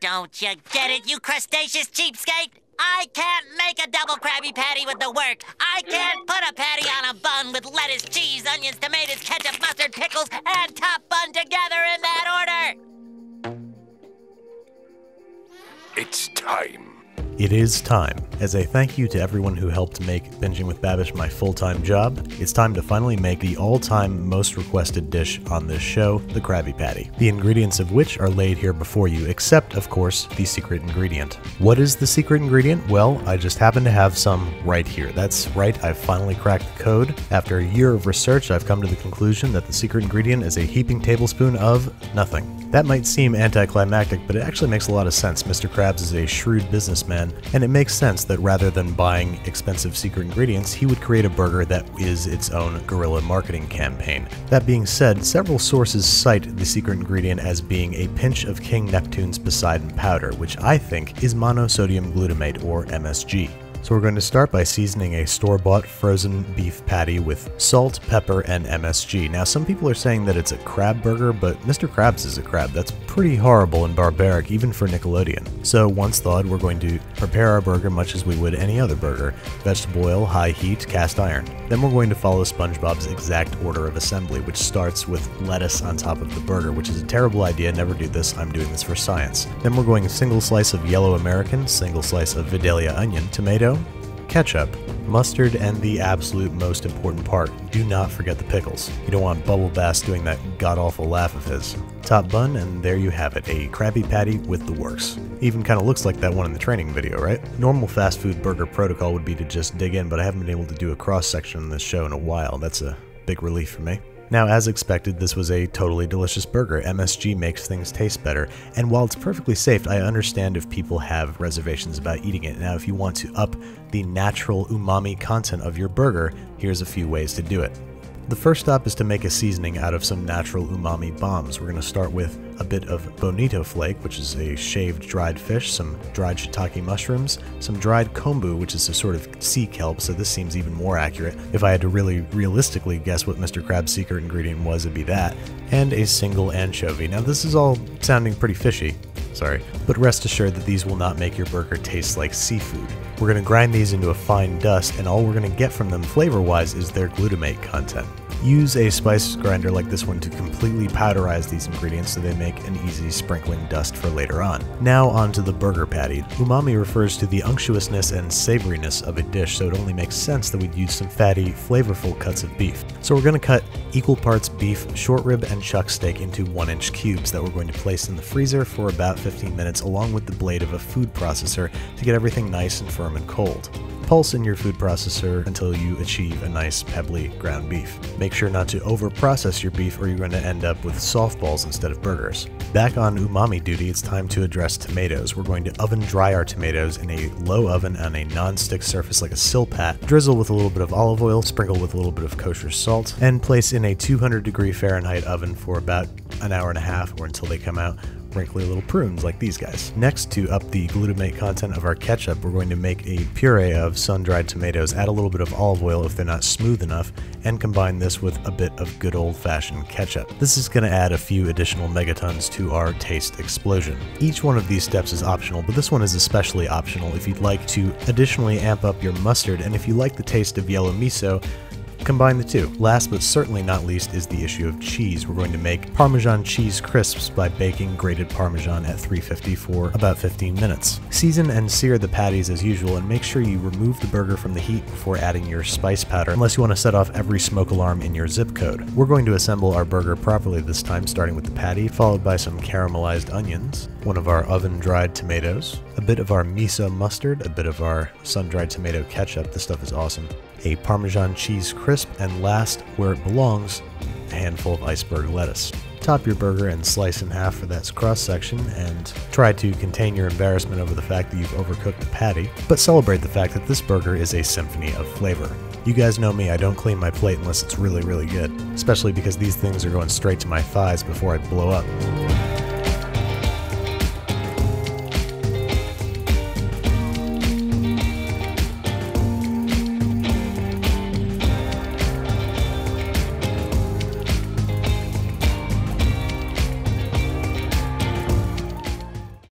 Don't you get it, you crustaceous cheapskate? I can't make a double Krabby Patty with the work. I can't put a patty on a bun with lettuce, cheese, onions, tomatoes, ketchup, mustard, pickles, and top bun together in that order. It's time. It is time. As a thank you to everyone who helped make Binging with Babish my full time job, it's time to finally make the all time most requested dish on this show, the Krabby Patty. The ingredients of which are laid here before you, except, of course, the secret ingredient. What is the secret ingredient? Well, I just happen to have some right here. That's right, I've finally cracked the code. After a year of research, I've come to the conclusion that the secret ingredient is a heaping tablespoon of nothing. That might seem anticlimactic, but it actually makes a lot of sense. Mr. Krabs is a shrewd businessman, and it makes sense that rather than buying expensive secret ingredients, he would create a burger that is its own guerrilla marketing campaign. That being said, several sources cite the secret ingredient as being a pinch of King Neptune's Poseidon powder, which I think is monosodium glutamate or MSG. So we're going to start by seasoning a store-bought frozen beef patty with salt, pepper, and MSG. Now some people are saying that it's a crab burger, but Mr. Krabs is a crab. That's pretty horrible and barbaric, even for Nickelodeon. So once thawed, we're going to prepare our burger much as we would any other burger. Vegetable oil, high heat, cast iron. Then we're going to follow SpongeBob's exact order of assembly, which starts with lettuce on top of the burger, which is a terrible idea. Never do this. I'm doing this for science. Then we're going a single slice of yellow American, single slice of Vidalia onion, tomato, ketchup, mustard, and the absolute most important part, do not forget the pickles. You don't want Bubble Bass doing that god-awful laugh of his. Top bun, and there you have it, a Krabby Patty with the works. Even kind of looks like that one in the training video, right? Normal fast food burger protocol would be to just dig in, but I haven't been able to do a cross-section in this show in a while. That's a big relief for me. Now, as expected, this was a totally delicious burger. MSG makes things taste better, and while it's perfectly safe, I understand if people have reservations about eating it. Now, if you want to up the natural umami content of your burger, here's a few ways to do it. The first stop is to make a seasoning out of some natural umami bombs. We're going to start with a bit of bonito flake, which is a shaved dried fish, some dried shiitake mushrooms, some dried kombu, which is a sort of sea kelp, so this seems even more accurate. If I had to really realistically guess what Mr. Krabs' secret ingredient was, it'd be that, and a single anchovy. Now this is all sounding pretty fishy, sorry, but rest assured that these will not make your burger taste like seafood. We're going to grind these into a fine dust, and all we're going to get from them flavor-wise is their glutamate content. Use a spice grinder like this one to completely powderize these ingredients so they make an easy sprinkling dust for later on. Now onto the burger patty. Umami refers to the unctuousness and savoriness of a dish, so it only makes sense that we'd use some fatty, flavorful cuts of beef. So we're going to cut equal parts beef, short rib, and chuck steak into 1 inch cubes that we're going to place in the freezer for about 15 minutes along with the blade of a food processor to get everything nice and firm and cold. Pulse in your food processor until you achieve a nice pebbly ground beef. Make sure not to over process your beef or you're going to end up with softballs instead of burgers. Back on umami duty, it's time to address tomatoes. We're going to oven dry our tomatoes in a low oven on a non-stick surface like a silpat, drizzle with a little bit of olive oil, sprinkle with a little bit of kosher salt, and place in a 200 degree Fahrenheit oven for about an hour and a half or until they come out wrinkly little prunes like these guys. Next, to up the glutamate content of our ketchup, we're going to make a puree of sun-dried tomatoes, add a little bit of olive oil if they're not smooth enough, and combine this with a bit of good old-fashioned ketchup. This is going to add a few additional megatons to our taste explosion. Each one of these steps is optional, but this one is especially optional if you'd like to additionally amp up your mustard, and if you like the taste of yellow miso, Combine the two. Last but certainly not least is the issue of cheese. We're going to make Parmesan cheese crisps by baking grated Parmesan at 350 for about 15 minutes. Season and sear the patties as usual and make sure you remove the burger from the heat before adding your spice powder unless you want to set off every smoke alarm in your zip code. We're going to assemble our burger properly this time starting with the patty followed by some caramelized onions, one of our oven dried tomatoes, a bit of our miso mustard, a bit of our sun-dried tomato ketchup. This stuff is awesome a Parmesan cheese crisp, and last, where it belongs, a handful of iceberg lettuce. Top your burger and slice in half for that cross section, and try to contain your embarrassment over the fact that you've overcooked the patty, but celebrate the fact that this burger is a symphony of flavor. You guys know me, I don't clean my plate unless it's really, really good, especially because these things are going straight to my thighs before I blow up.